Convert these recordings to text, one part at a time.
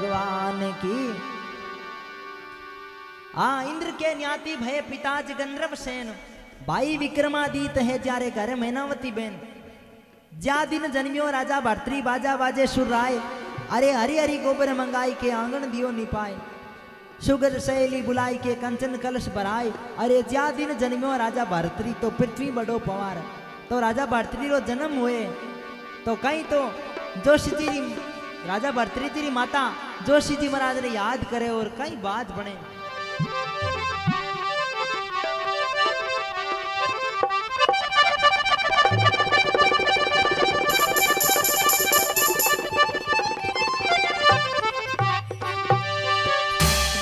भगवान की। आ, इंद्र के न्याति भय पिताज गंधर्व सेन, भाई विक्रमादित्य है जारे घर मैनावती बेन। ज्या दिन जन्मियो राजा भर्तरी बाजा बाजे सुर राय, अरे हरि हरि गोबर मंगाई के आँगन दियो निपाए। सुगर सहेली बुलाई के कंचन कलश भराए, अरे ज्या दिन जन्मियो राजा भरतरी तो पृथ्वी बड़ो पवार। तो राजा भरतरी रो जन्म हुए तो कहीं तो जोशी जी, राजा भरतरी जी री माता जोशी जी महाराज ने याद करे और कई बात बने।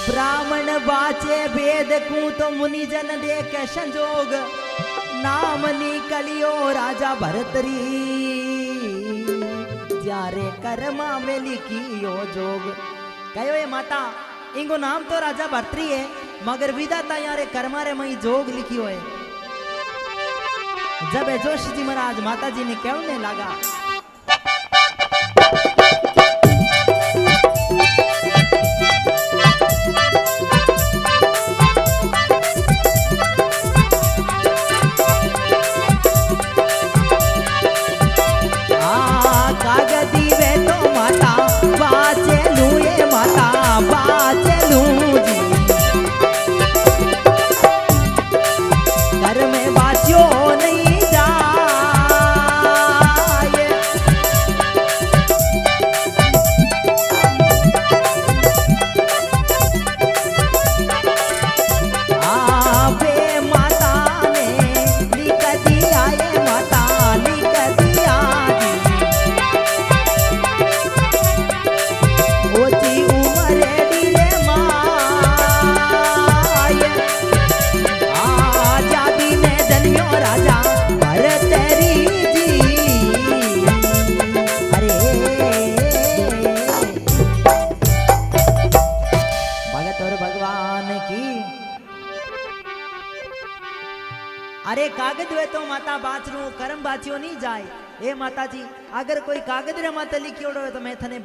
ब्राह्मण बाचे वेद कू तो मुनि जन देख संजोग। नाम निकलियो राजा भरतरी। जारे कर्मा में लिखियो जोग। कहो ये माता इनको नाम तो राजा भरतरी है, मगर विदाता यारे कर्मा रे मई जोग लिखी हुए जब जोशी जी महाराज माता जी ने कहने लगा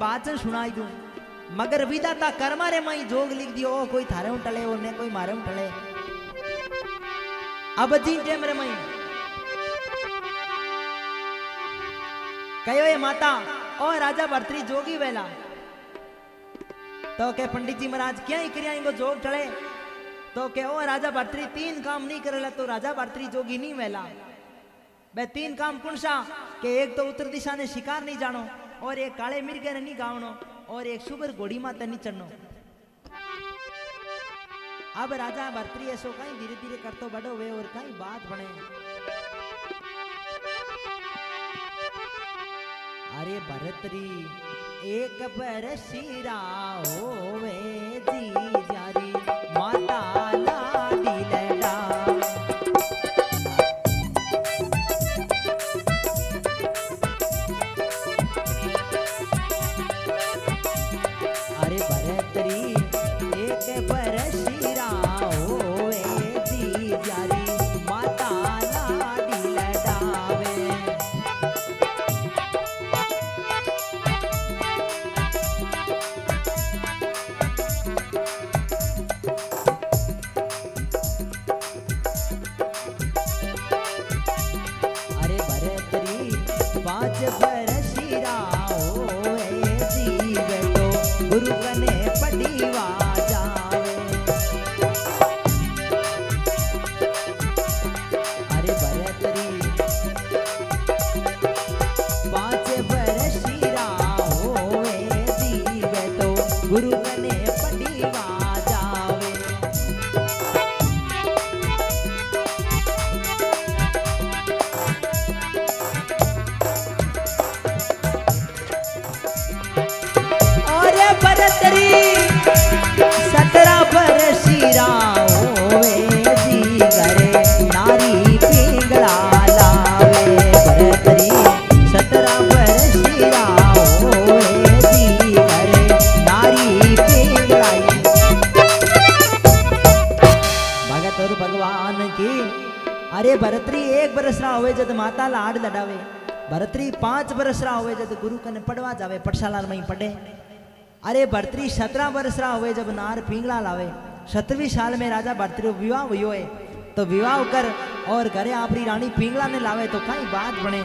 बाचन सुनाई दूँ। मगर विदाता कर्मा रे मई जोग लिख दियो, ओ कोई थारे ऊ टले और ने कोई मारे ऊ टले अब जी टेम रे मई। कयो ये माता, ओ राजा भर्तरी जोगी वेला। तो के पंडित जी महाराज, क्या ही क्रिया इनको जोग टले तो के ओ राजा भर्तरी तीन काम नहीं करेला तो राजा भर्तरी जोगी नहीं वेला। बे, तीन काम कौन सा? के एक तो उत्तर दिशा ने शिकार नहीं जानो। और एक काले मिर्गे ने नहीं गावनो और एक सुबर घोड़ी माता नहीं चढ़नो। अब राजा भरतरी ऐसो कहीं धीरे धीरे करतो बड़ो वे और कहीं बात बने। अरे भरतरी एक बरसीरा होवे जी। Guru माता लाड लडावे भरतरी पाँच बरस रहा होवे जद गुरु कने पढ़वा जावे पठशाला में पढ़े अरे भरतरी सत्रह बरस रहा हुए जब नार पिंगला लावे सत्रहवीं साल में राजा भरतरी विवाह हुई है तो विवाह कर और घरे आपरी रानी पिंगला ने लावे तो कई बात बने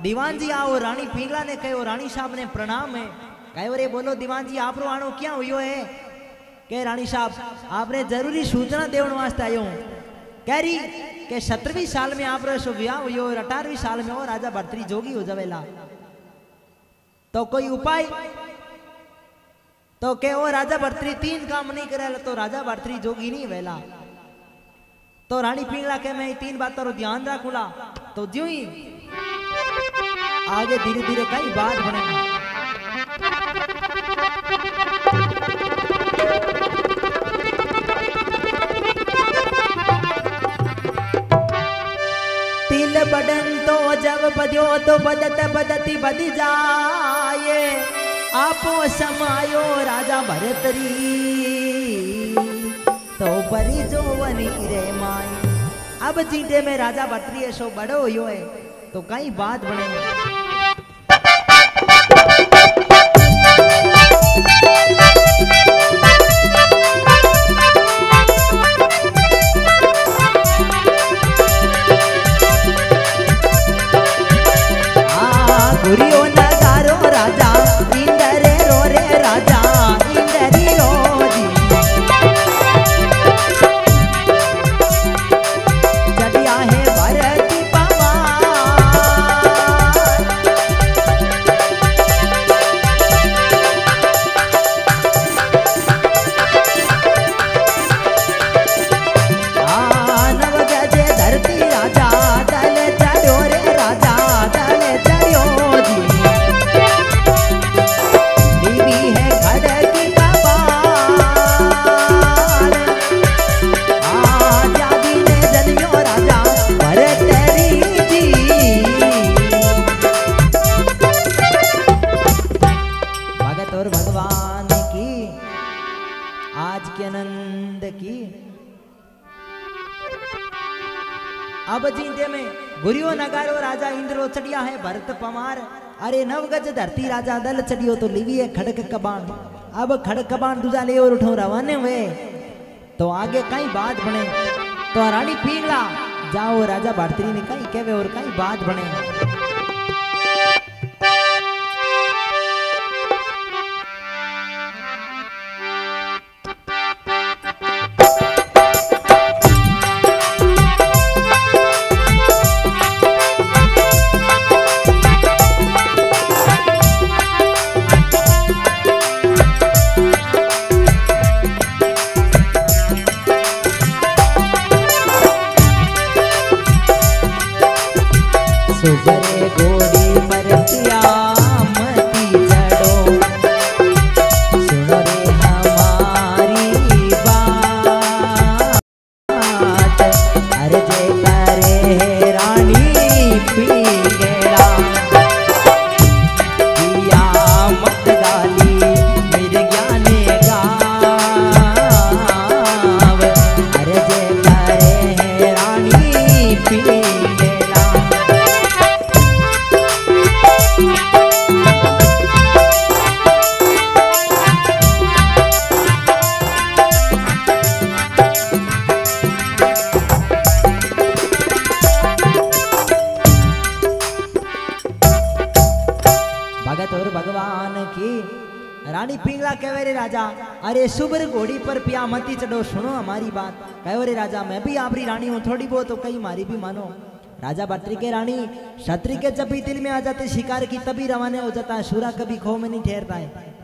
दीवान जी आओ, रानी पिंगला ने कहो रानी साहब ने प्रणाम है। कहो रे बोलो दीवान जी आप आनो क्या हुयो है? के रानी साहब, आपने ज़रूरी सूचना देवन वास्ते आयो कह रही के सत्रहवीं साल में आप रो ब्याह हुयो और अठारहवीं साल में और राजा भरतरी जोगी हो जावेला। तो कोई उपाय? तो के वो राजा भरतरी, तीन काम नहीं करे तो राजा भरतरी जोगी नहीं वेला। तो रानी पिंगला के मैं तीन बातों ध्यान रखूला। तो ज्यों ही आगे धीरे धीरे कई बात बने तिल बदन तो जब बद्यो तो बदत बदती बद जाए। आपो समायो राजा भरतरी। तो बरी जो वनी रे माई। अब जीते में राजा भरतरी ऐसो बड़ो यो है। तो कई बात बने है भरत पमार अरे नवगज धरती राजा दल चढ़ियो तो लिवी है खड़क कबान अब खड़क कबान दूजा ले और उठो रवाने हुए। तो आगे कई बात बने तो रानी पीला जाओ राजा भारतरी ने कई कहे और कई बात बने कहो रे राजा, मैं भी आपरी रानी हूँ, थोड़ी बहुत तो कहीं मारी भी मानो। राजा भत्री के रानी क्षत्रि के जब भी दिल में आ जाते, शिकार की तभी रवाना हो जाता है सूरा कभी खो में नहीं ठहरता है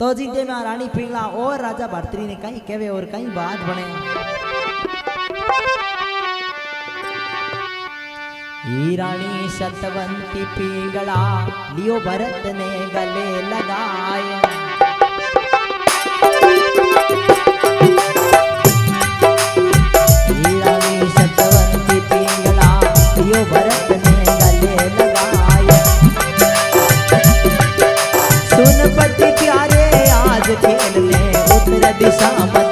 तो जीते में रानी पिंगला, और राजा भर्तरी ने कहीं कहवे और कहीं बात बने। रानी सतवंती पिंगला, लियो भरत ने गले लगाए। खेलने उत्तर दिशा मत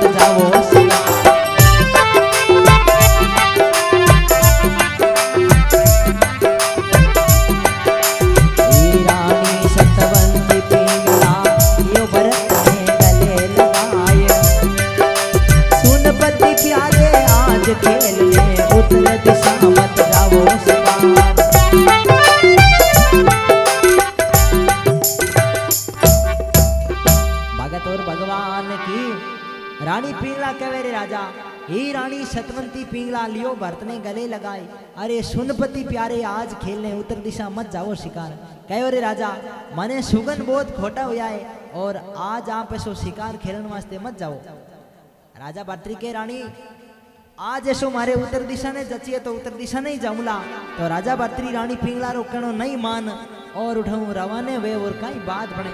ने गले लगाए। अरे सुनपति प्यारे, आज खेलने उत्तर दिशा मत जाओ शिकार। कहो रे राजा, मने सुगन बहुत खोटा हुआ है, और आज आप ऐसो शिकार खेलने वास्ते मत जाओ। राजा भर्तरी के रानी आज ऐसो मारे उत्तर दिशा ने जचिए तो उत्तर दिशा नहीं जाऊँगा तो राजा भर्तरी रानी पिंगला रो कणो नहीं मान, और उठाऊ रवाने वे और कई बात बने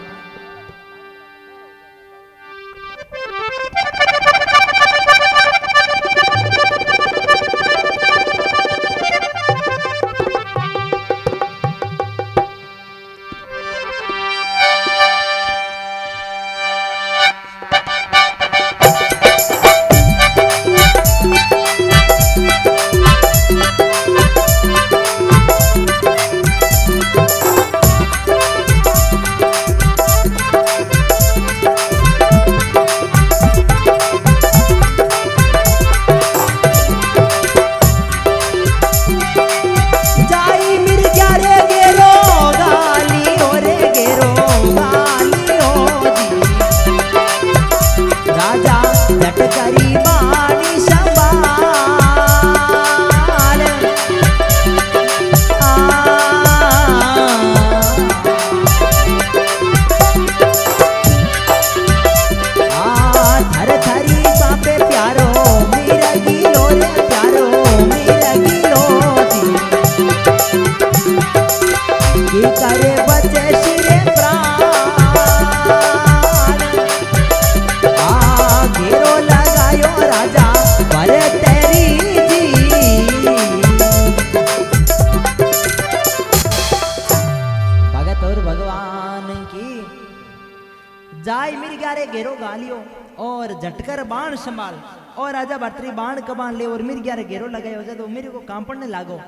मेरे को काम पड़ने लागो।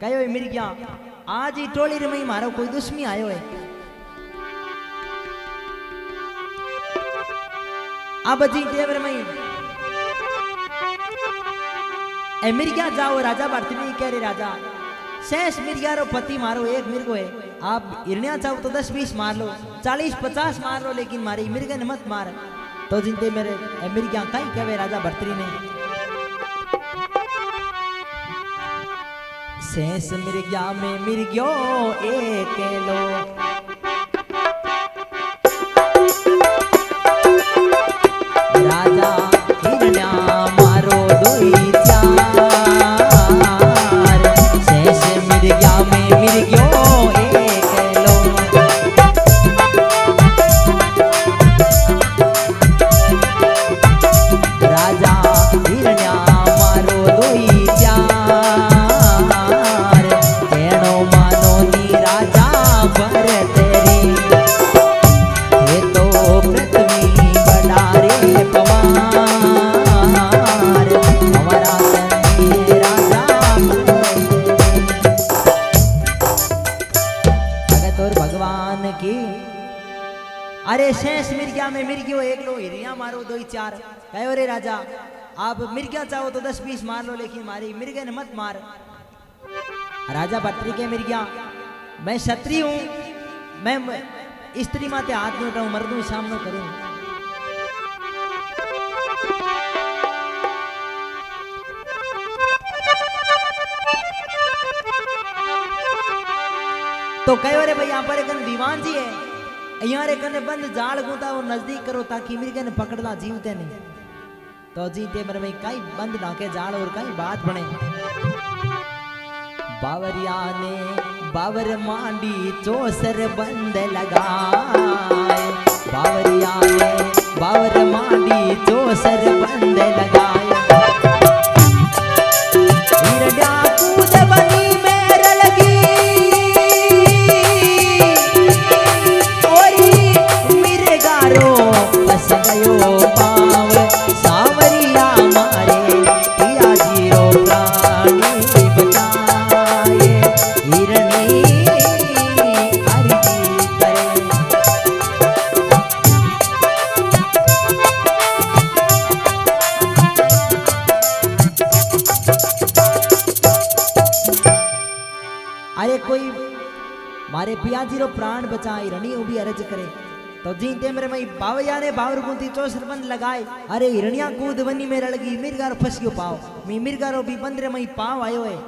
कहो ये मिर्ग्या, आज ही टोली रे मई मारो कोई दुश्मी आयो है। अब जी देवर मई। ए, मिर्ग्या, जाओ, राजा भर्तरी कह रे राजा, शेष मिर्ग्या रो पति मारो एक मिर्गो है। आप हिरण्या चाहो तो दस बीस मार लो, चालीस पचास मार लो, लेकिन मारी मिर्गे ने मत मार। तो जिनते मेरे, ए, मिर्ग्या कहीं कहे राजा भर्तरी ने? शेष मिर्ग्या में मिर्ग्यो एक लो। राजा हिरण्या मारो दुई क्या चाहो तो दस बीस मार लो, लेकिन मारी। मिर्गे ने मत मार। राजा बत्री के मिर्गिया, मैं क्षत्रिय हूँ, मैं स्त्री माते हाथ में उठाऊ, मर्दू सामना करूँ। तो कई बार भाई, यहाँ पर एक दीवान जी है। यहाँ एक बंद जाल गूंता और नज़दीक करो ताकि मिर्गे ने पकड़ना जीवते नहीं। तो जीते मेरे भाई कई बंद डाके जाल और कई बात बने। बावरिया ने बावर मांडी चोसर बंद लगाए। बावरिया ने बावर मांडी चोसर बंद लगाए। करे। तो जी तेम रे मई बावया ने बावर गुंती चो सरबंद लगाए। अरे हिरणिया कूद वनी में रड़गी मिरगारो फसियो पाव मी मिरगारो भी बंद रे मई पाव आयो है।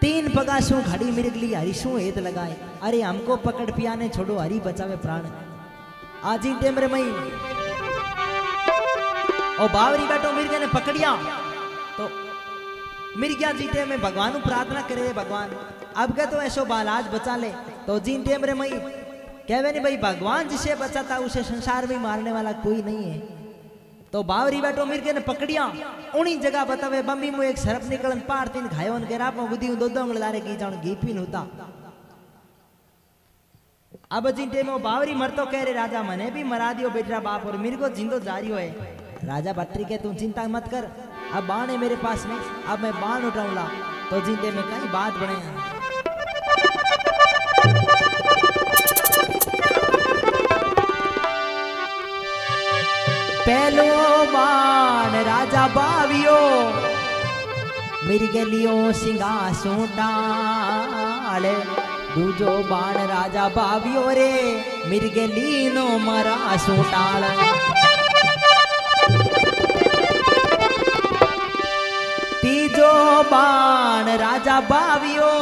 तीन पगासू घड़ी मिरगली हरीशू हेत लगाए। अरे हमको पकड़ पिया ने छोड़ो, हरी बचावे प्राण। आजी टेम रे मई। ओ बावरी बैठो, मिर्गे ने पकड़िया। तो मिर्गिया जीते में भगवान प्रार्थना करे, भगवान, अब के तो ऐसो बालाज बचा ले। तो जीन टेम रे मई कहवे नहीं भाई, भगवान जिसे बचाता उसे संसार में मारने वाला कोई नहीं है। तो बावरी बैठो मिर्गे ने पकड़िया, उन्हीं जगह बतावे, बम्बी मु एक सरप निकलन, पार तीन घायोन के राप में बुद्धि दो दो लारे की जान घी पीन होता। अब जिंटे में वो बावरी मरतो कह रहे, राजा, मने भी मरा दियो बेटा बाप, और मेरे को जिंदो जारी है राजा भट्टी के तुम चिंता मत कर, अब बाण है मेरे पास में, अब मैं बाण उठाऊँगा। तो जिंदे में कई बात बने पहलो बाण राजा बावियो, मेरी गलियो सिंगासों डाल दूजो बाण, राजा बावियो रे नो मरा सोटाल तीजो बाण, राजा बावियो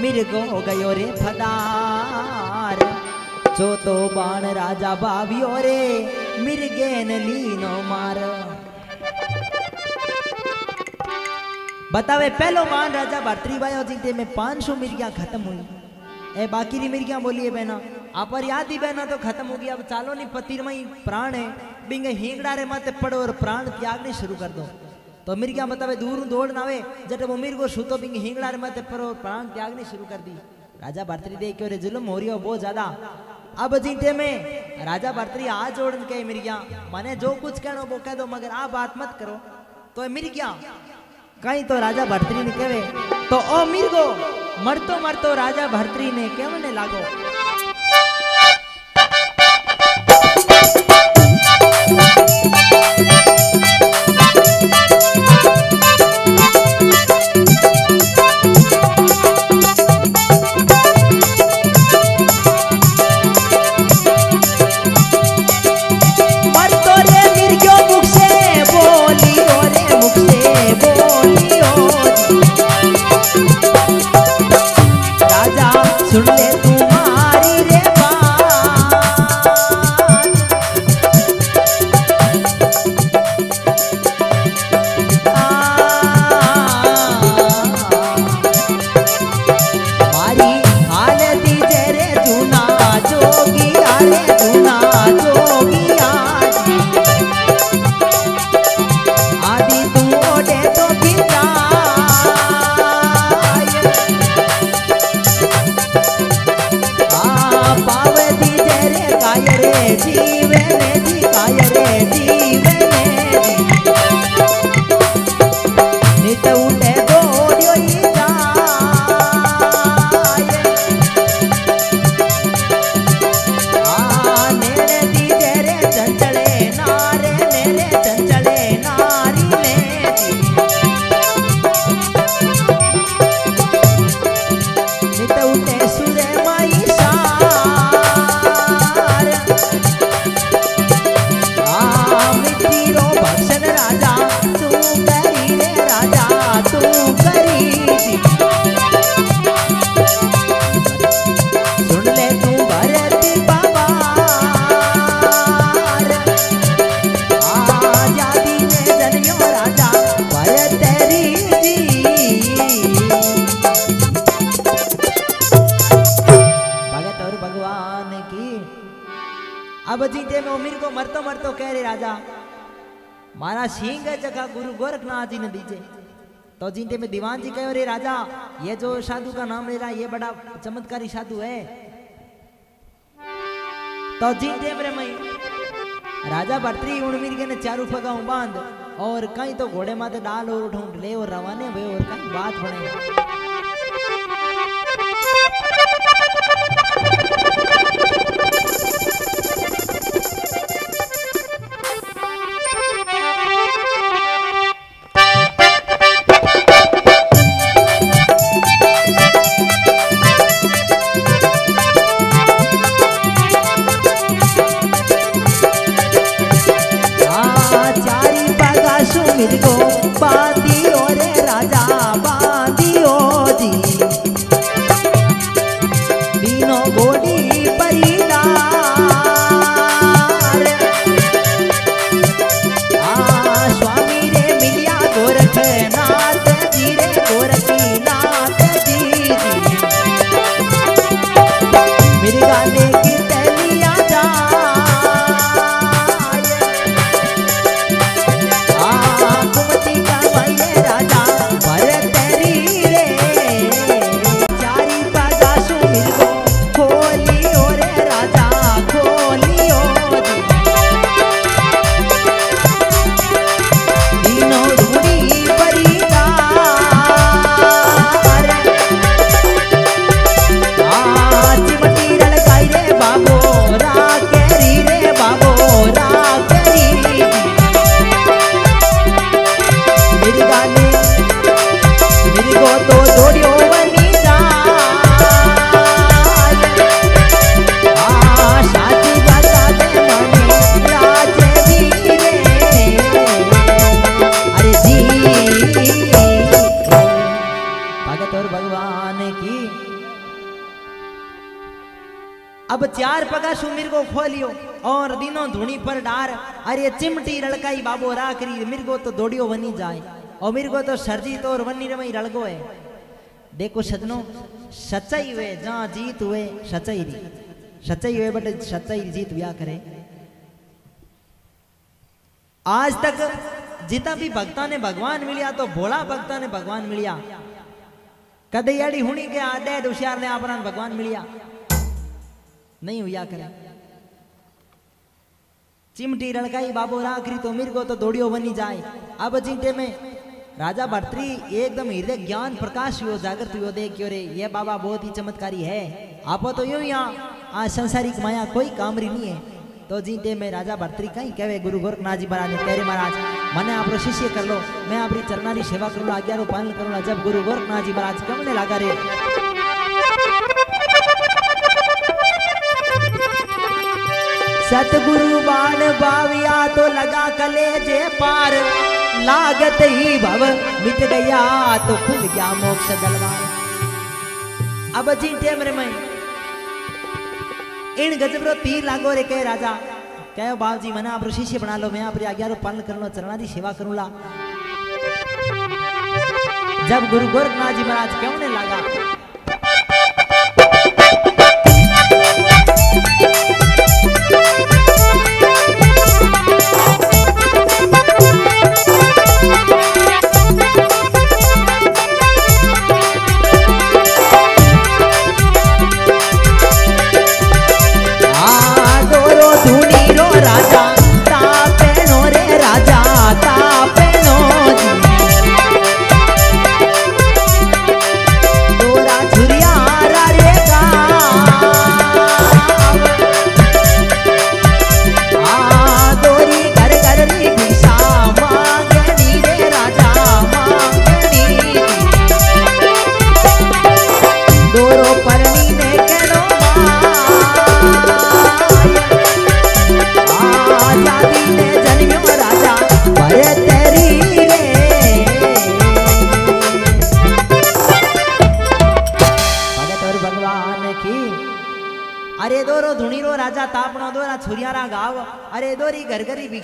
मिर्गो गयो रे फदार। चौथो बाण, राजा बावियो रे मिर्गेन लीनो मार। बतावे, पहलो बाण राजा भर्तरीबाई जीते में पाँच सौ मिर्गियाँ खत्म हुई। ए, बाकी री मिर्गियाँ बोलिए बहना, आप पर याद ही बहना तो खत्म हो गया, अब चालो नहीं पतिरमई प्राण है। बिंगे हिंगड़ा रे माते पड़ो और प्राण त्यागने शुरू कर दो। तो मिर्गिया बतावे, दूर दौड़ नावे जट वो मिर्गो सुतो बिंगे हिंगड़ा रे माते पड़ो और प्राण त्यागने शुरू कर दी। राजा भर्तरी देख के जुल्म हो रही हो बहुत ज़्यादा। अब जीते में। राजा भरतरी आ जोड़ के गया मैंने जो कुछ कहना वो कह दो, मगर आप बात मत करो। तो मिर्गिया, कहीं तो राजा भरतरी ने कहे तो ओ मिर्गो, मरतो मरतो राजा भर्तरी ने केवने लागो? दीवान जी कहो रे राजा, ये जो साधु का नाम ले रहा ये बड़ा चमत्कारी साधु है। तो जीते मेरे मई, राजा भरतरी उड़मीर के ने चारू फगा बाँध और कहीं तो घोड़े माथे डाल और उठ, ले और रवाने भे और कहीं बात बने। खोलियो और दिनों धुनी पर डार। अरे चिमटी रड़काई बाबो राखरी मिर को तो दौड़ियो बनी जाए। और मिर को तो सरजी तो और वनी रमई रड़गो है। देखो सजनों, सच्चाई हुए जहाँ जीत हुए, सच्चाई री। सच्चाई हुए बट सच्चाई जीत व्या करे। आज तक जितना भी भक्ता ने भगवान मिलिया तो भोला भक्ता ने भगवान मिलिया। कदे याड़ी हुणी के आडे होशियार ने अपना भगवान मिलिया। नहीं हुआ करे। चिमटी रड़काई बाबो राखरी तो मिर को तो दौड़ियो बनी जाए। अब चिंटे में राजा भर्तरी एकदम हृदय ज्ञान प्रकाश हुआ जागृत हुआ देख क्यों रे, ये बाबा बहुत ही चमत्कारी है। आप तो यूँ यहाँ आज संसारिक माया कोई कामरी नहीं है। तो जीते में राजा भर्तरी कहीं कहे, गुरु गोरखनाथ जी महाराज ने कह महाराज, मैंने आप शिष्य कर लो, मैं आपकी चरणारी सेवा करूँगा आज्ञा रो पालन करूँगा जब गुरु गोरखनाथ जी महाराज कमने लगा रे। सतगुरु बाण बाविया तो लगा कलेजे पार। लागत ही भव, मिट गया तो खुल गया मोक्ष दलवार अब जी टेमरे में इन गजबरो तीर लागो रे कह राजा। कहो बाप जी मना आप शिष्य बना लो, मैं आप आज्ञा रो पालन कर लो चरणा चरणारी सेवा करूँगा जब गुरु गोरखनाथ जी महाराज क्यों ने लगा?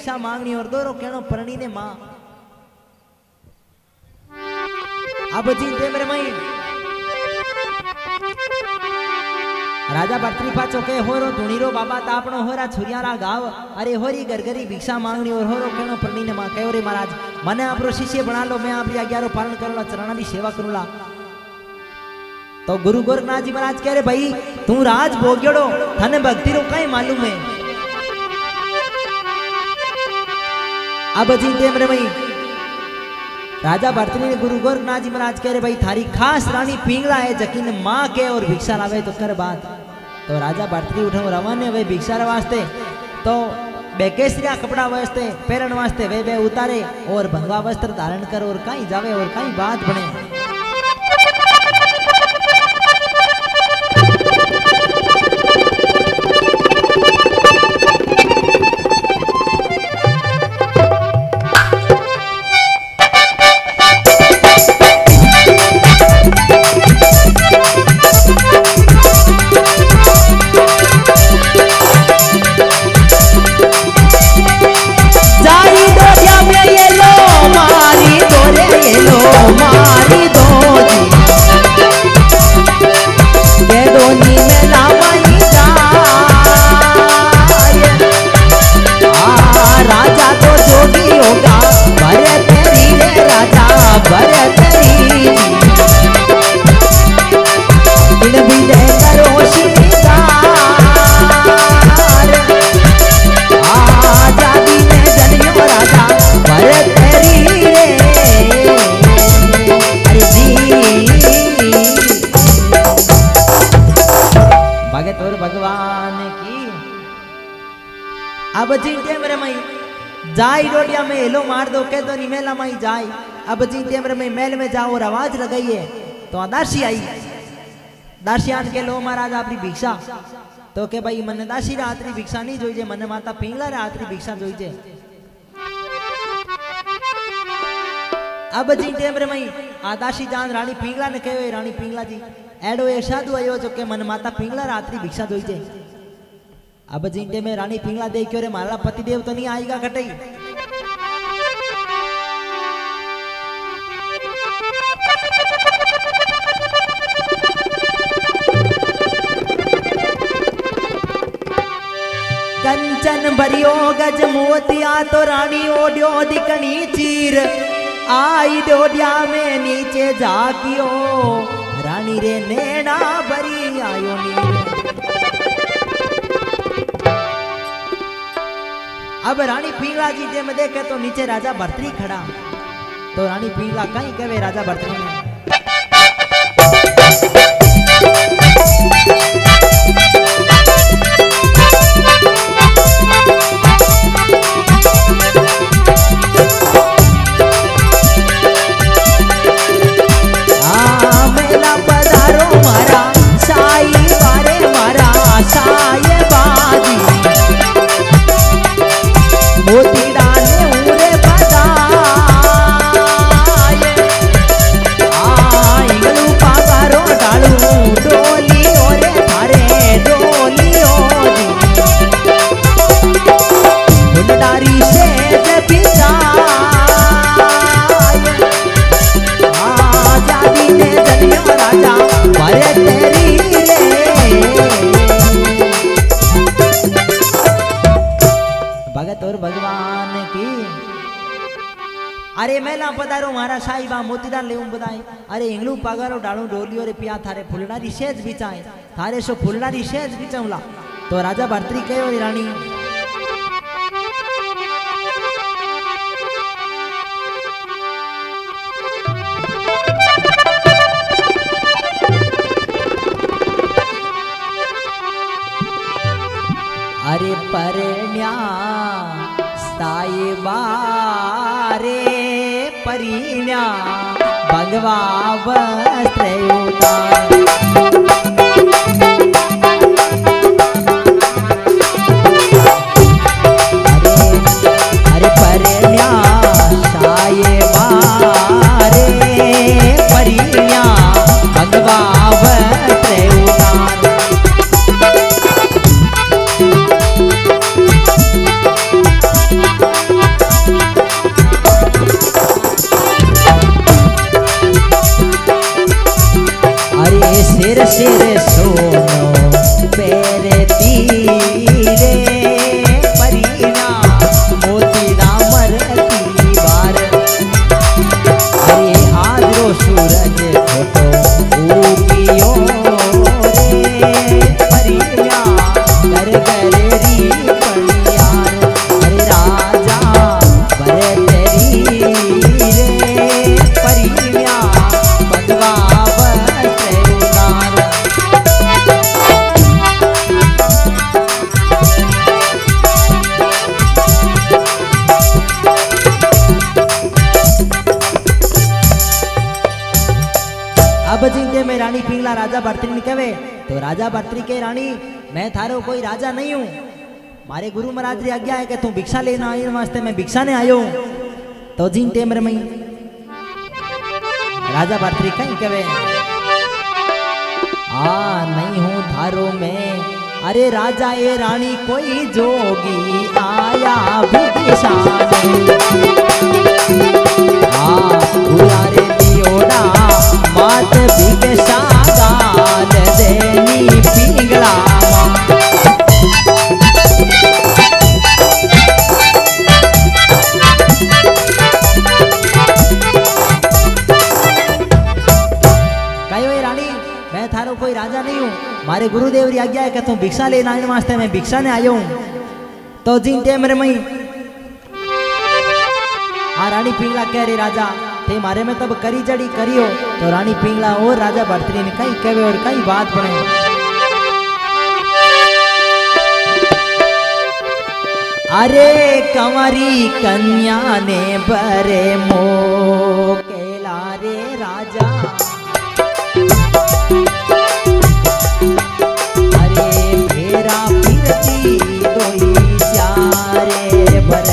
भिक्षा मांगनी और दोरो कहनो प्रणी ने माँ अब जीते मेरे मई राजा भरतरी पाचो के होरो धुणीरो बाबा तापणो होरा छुरियारा गाव अरे होरी गरगरी भिक्षा मांगनी और होरो कहनो प्रणी ने माँ कहो रे महाराज मने आप शिष्य बना लो मैं आपकी आज्ञा रो पालन करूला चरणा री सेवा करूला तो गुरु गोरखनाथ जी महाराज कह रहे भाई तू राज भोग्योड़ो थने भक्ति रो कई मालूम है આ બધી તેમ રે ભાઈ राजा भरतरी ने गुरु गोरखनाथ जी महाराज कह रहे भाई थारी खास रानी पिंगला है जकीन माँ के और भिक्षा लावे तो कर बात तो राजा भरतरी उठो रवाने वे भिक्षा वास्ते तो बेकेसरिया कपड़ा वास्ते पहरण वास्ते वे वे उतारे और भंगा वस्त्र धारण कर और कहीं जावे और कहीं बात बने जाई डोडिया में हेलो मार दो, कह दो नहीं मेला माई जाई। अब जी तेमरे में मेल में जाओ और आवाज़ लगाई है तो दासी आई। दासी आठ के लो महाराज आपकी भिक्षा। तो के भाई मन दासी रा आतरी भिक्षा नहीं जोईजे मन माता पिंगला रा आतरी भिक्षा जोईजे अब जी टेमरे मई आदाशी जान, रानी पिंगला ने कहे रानी पिंगला जी, एडो ए साधु आयो जो के मन माता पिंगला रा आतरी भिक्षा जोईजे अब जिंदे में रानी पिंगला देख रे? माला पति देव तो नहीं आएगा घटे। कंचन भरियो, गज मोतिया तो रानी ओडियो दिकनी चीर। आई डोडिया में नीचे जाकियो रानी रे नैना अब रानी पीला जी जे में देखे तो नीचे राजा भरतरी खड़ा। तो रानी पीला कहीं कहे राजा भरतरी ने अरे मेला पधारो मारा साहिबा मोतीदार लेऊं बधाई। अरे इंगलू पगारो डालू डोलियो रे पिया, थारे फुलनारी शेज बिचाए थारे सो फुलनारी शेज बिचवला तो राजा भरतरी रे रानी, अरे તાઈ બારે પરિણ્યા ભગવા વસ્ત્રયુતા राजा भर्तरी के रानी, मैं थारो कोई राजा नहीं हूँ। मारे गुरु महाराज री आज्ञा है कि तू भिक्षा लेना आने वास्ते मैं भिक्षा ने आयो हूँ। तो जिन टेमर में राजा भर्तरी कहीं कहे? आ नहीं हूँ थारो में। अरे राजा ए रानी, कोई जोगी आया भिक्षाने आ बुलारे दियोड़ा मात भिक्षा गाल देनी पिंगला कहो ए रानी, मैं थारो कोई राजा नहीं हूँ। मारे गुरुदेव री आज्ञा है कि तू भिक्षा तो मारे में तब करी जड़ी करियो तो रानी पिंगला और राजा भरतरी ने कहीं कहे और कहीं बात बने अरे कंवरी कन्या ने बरे मो केला रे राजा अरे मेरा फिरती दोई चारे बर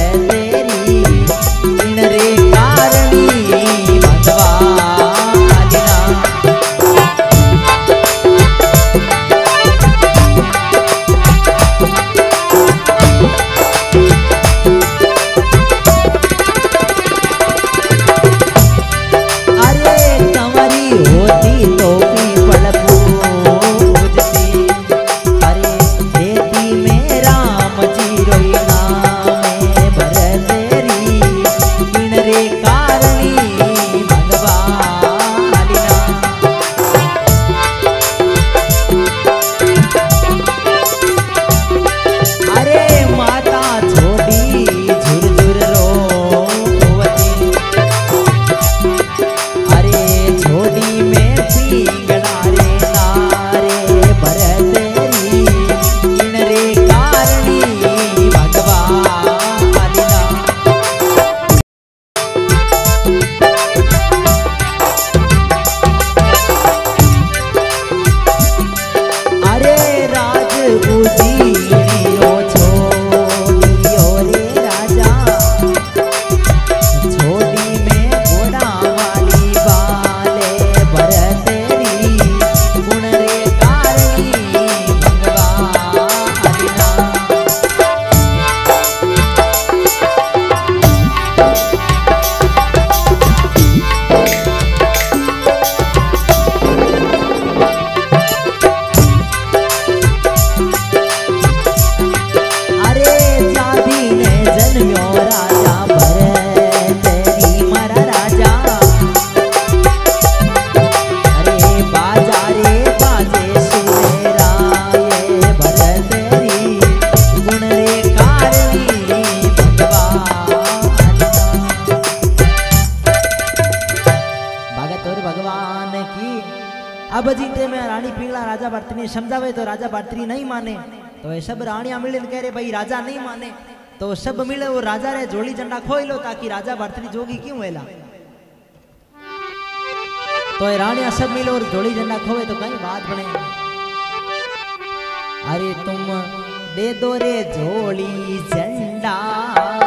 भाई, राजा नहीं माने। तो सब मिले वो राजा रे जोड़ी झंडा खोई लो ताकि राजा भरतरी जोगी क्यों वेला तो रानियाँ सब मिले और जोड़ी झंडा खोए तो कहीं बात बने अरे तुम दे दो रे जोड़ी झंडा।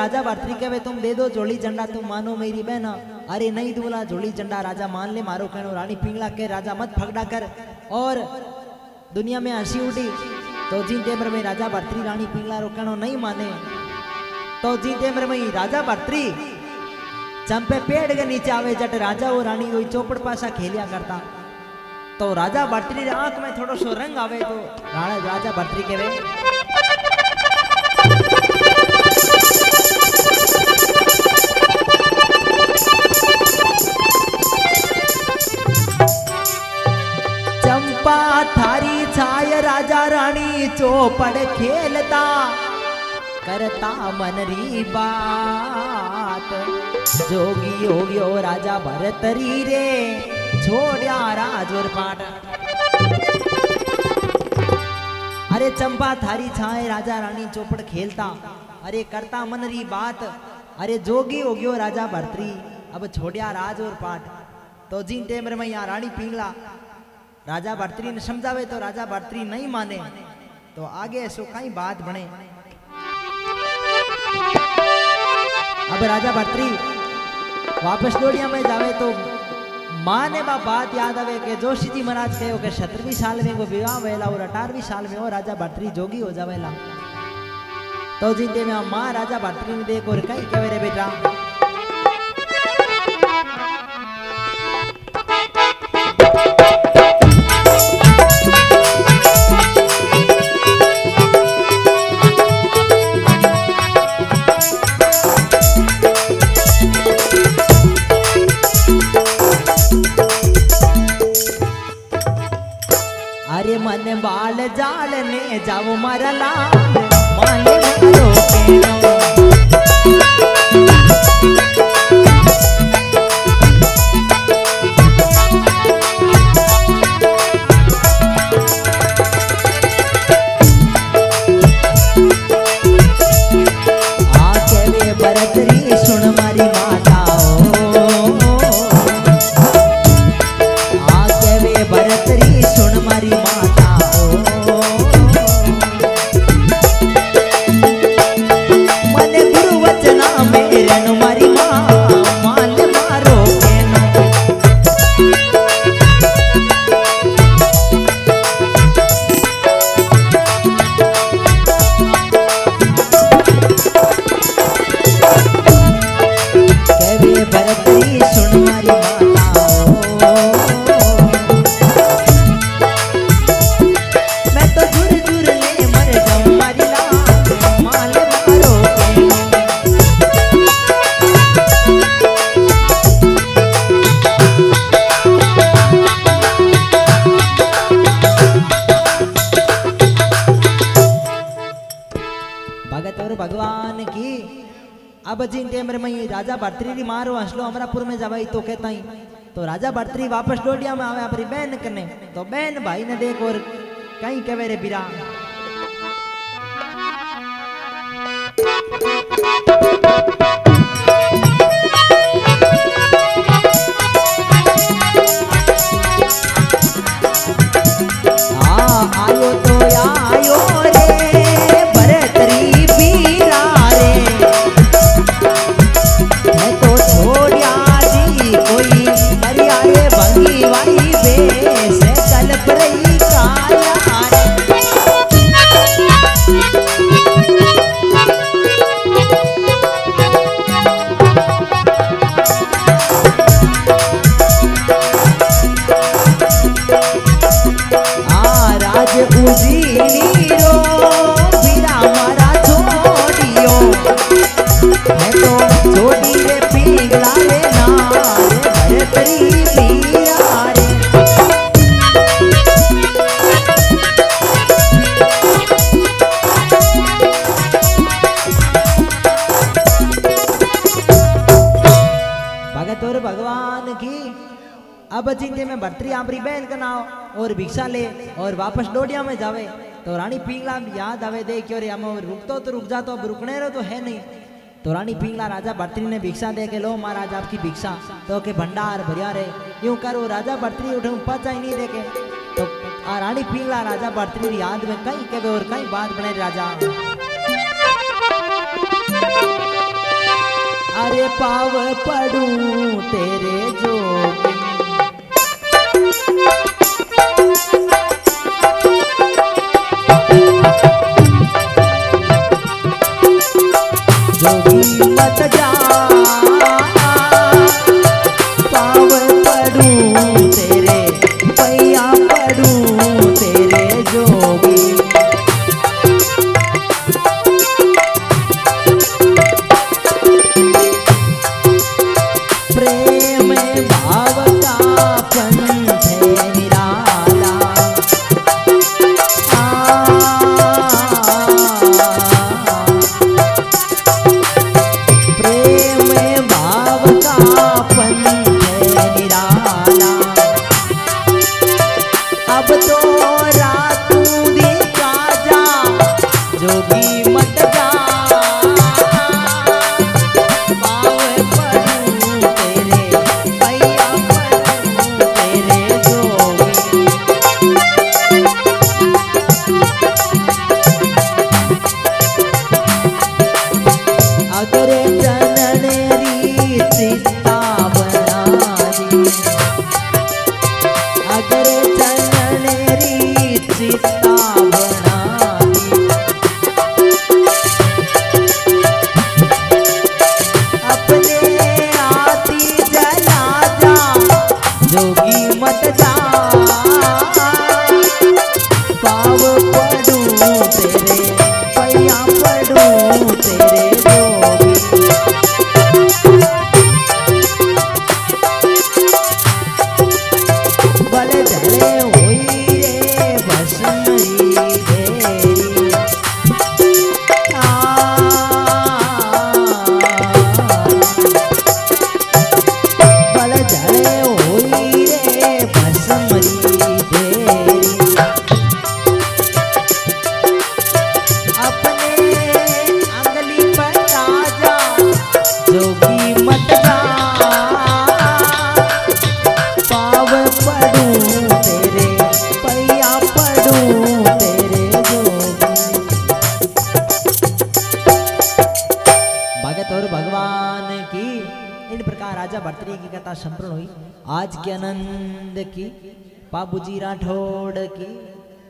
राजा भरतरी कहे, तुम दे दो जोड़ी झंडा, तुम मानो मेरी बहना। अरे नहीं दूला जोड़ी झंडा राजा मान ले, मारो कहनो रानी पिंगला के राजा मत फगड़ा कर। और दुनिया में हँसी उठी तो जिन टेमर में राजा भरतरी रानी पिंगला रो कहनो नहीं माने। तो जिन टेमर में राजा भरतरी चंपे पेड़ के नीचे आवे जट राजा और रानी वही चौपड़ पासा खेलिया करता। तो राजा भरतरी रे आँख में थोड़ो सो रंग आवे तो राजा भरतरी के वे चंपा थारी छाय राजा रानी चौपड़ खेलता, करता मन बात। जोगी हो गयो राजा भरतरी रे छोड़या राजवर पाट अरे चंपा, थारी छाए राजा रानी चौपड़ खेलता, अरे करता मन री बात। अरे जोगी हो गयो राजा भरतरी अब छोड़या राज और पाट तो जिन टेमर में यहाँ रानी पिंगला राजा भरतरी ने समझावे तो राजा भरतरी नहीं माने। तो आगे ऐसो कई बात बने। अब राजा भरतरी वापस डोलिया में जावे तो माँ ने बा बात याद आवे के जोशी जी महाराज कहो के सत्रहवीं साल में वो विवाह वेला और अठारहवीं साल में वो राजा भरतरी जोगी हो जावेला। तो जिंदे में माँ राजा भरतरी ने देख और कई कहे, रे बेटा बाल जाल ने जाओ मरला माले मारो के तो राजा भरतरी वापस डोडिया में आवे अपनी बहन कने तो बहन भाई ने देख और कहीं कहे रे बिरा। आ और भिक्षा ले और वापस डोडिया में जावे। तो रानी पिंगला याद आवे दे क्यों हम रुक तो रुक जा तो अब रुकने रो तो है नहीं। तो रानी पिंगला राजा भरतरी ने भिक्षा दे के लो महाराज आपकी भिक्षा। तो के भंडार भरिया रे, यूँ करो राजा भरतरी उठे पचा ही नहीं देखे तो आ रानी पिंगला राजा भरतरी याद में कहीं के और कहीं बात बने राजा। अरे पाव पड़ू तेरे जोगी जोगी ಆದರೆ